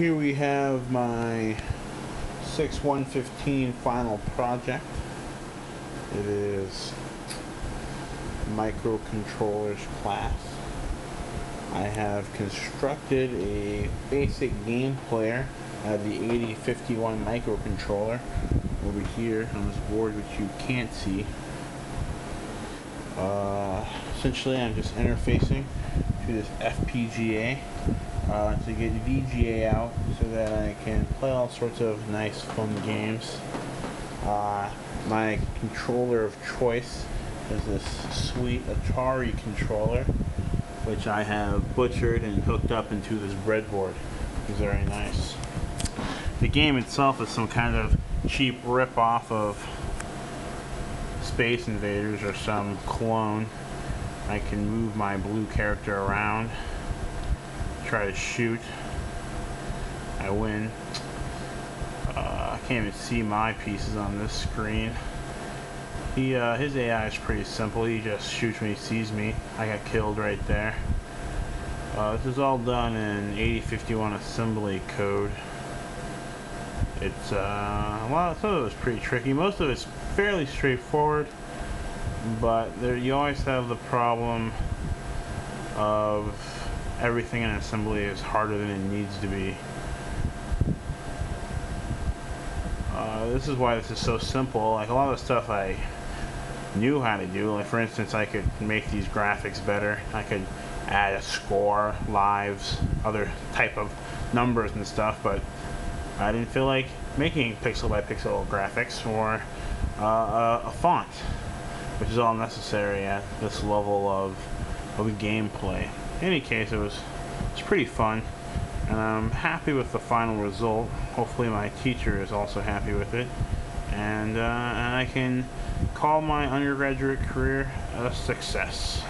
Here we have my 6115 final project. It is microcontrollers class. I have constructed a basic game player of the 8051 microcontroller over here on this board which you can't see. Uh, essentially I'm just interfacing to this FPGA uh, to get VGA out so that I can play all sorts of nice fun games. Uh, my controller of choice is this sweet Atari controller which I have butchered and hooked up into this breadboard. It's very nice. The game itself is some kind of cheap rip-off of Space Invaders or some clone. I can move my blue character around, try to shoot. I win. Uh, I can't even see my pieces on this screen. He, uh, his AI is pretty simple. He just shoots when he sees me. I got killed right there. Uh, this is all done in 8051 assembly code. It's, uh, well, some of it was pretty tricky. Most of it's fairly straightforward, but there, you always have the problem of everything in assembly is harder than it needs to be. Uh, this is why this is so simple. Like a lot of the stuff I knew how to do. Like for instance, I could make these graphics better. I could add a score, lives, other type of numbers and stuff, but I didn't feel like making pixel by pixel graphics or uh, a, a, font, which is all necessary at this level of, of gameplay. In any case, it was, it was pretty fun, and I'm happy with the final result. Hopefully my teacher is also happy with it, and, uh, and I can call my undergraduate career a success.